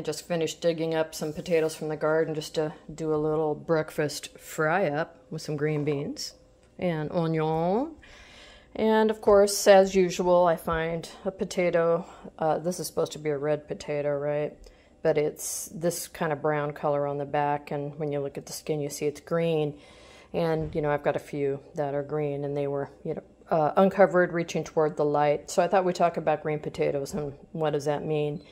I just finished digging up some potatoes from the garden just to do a little breakfast fry up with some green beans and onion. And of course, as usual, I find a potato. Uh, this is supposed to be a red potato, right? But it's this kind of brown color on the back, and when you look at the skin, you see it's green. And you know, I've got a few that are green, and they were, you know, uh, uncovered, reaching toward the light. So I thought we'd talk about green potatoes and what does that mean.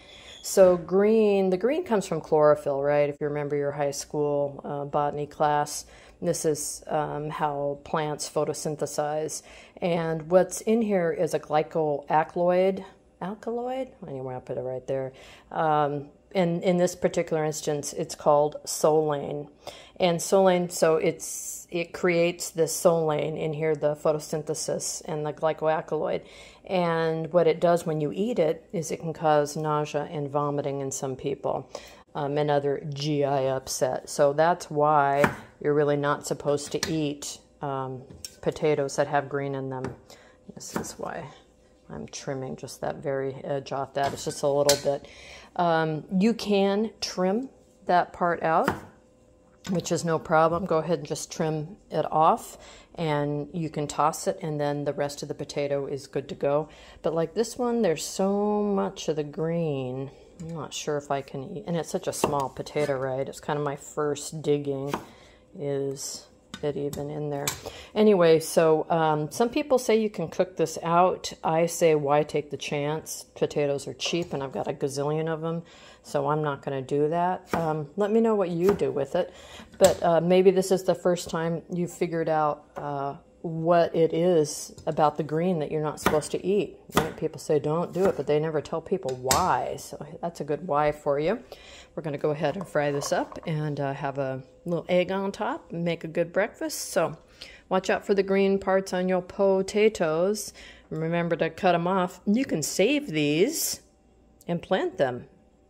So green, the green comes from chlorophyll, right? If you remember your high school uh, botany class, this is um, how plants photosynthesize. And what's in here is a glycoalkaloid, alkaloid. Anyway, I'll put it right there. Um, and in this particular instance, it's called solane. And solane, so it's it creates this solane in here, the photosynthesis and the glycoalkaloid. And what it does when you eat it is it can cause nausea and vomiting in some people um, and other GI upset. So that's why you're really not supposed to eat um, potatoes that have green in them. This is why I'm trimming just that very edge off that. It's just a little bit. Um, you can trim that part out which is no problem. Go ahead and just trim it off and you can toss it and then the rest of the potato is good to go. But like this one, there's so much of the green. I'm not sure if I can eat, and it's such a small potato, right? It's kind of my first digging is it even in there. Anyway, so um, some people say you can cook this out. I say, why take the chance? Potatoes are cheap, and I've got a gazillion of them, so I'm not going to do that. Um, let me know what you do with it. But uh, maybe this is the first time you've figured out uh, what it is about the green that you're not supposed to eat. Right? People say don't do it, but they never tell people why. So that's a good why for you. We're going to go ahead and fry this up and uh, have a little egg on top make a good breakfast. So watch out for the green parts on your potatoes. Remember to cut them off. You can save these and plant them.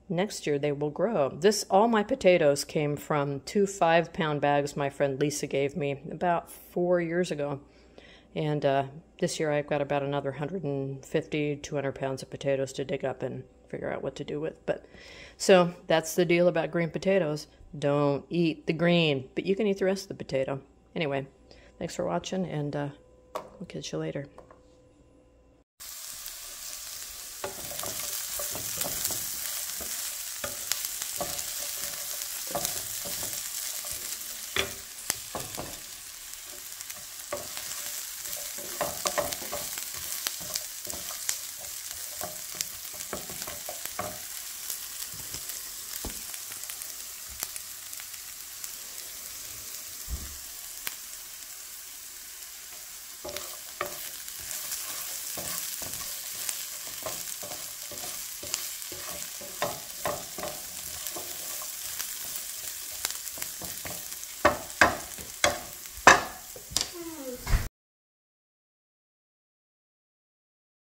Next year they will grow. This all my potatoes came from two five pound bags my friend Lisa gave me about four years ago. And uh, this year I've got about another 150, 200 pounds of potatoes to dig up and figure out what to do with. But so that's the deal about green potatoes. Don't eat the green, but you can eat the rest of the potato. Anyway, thanks for watching, and uh, we'll catch you later.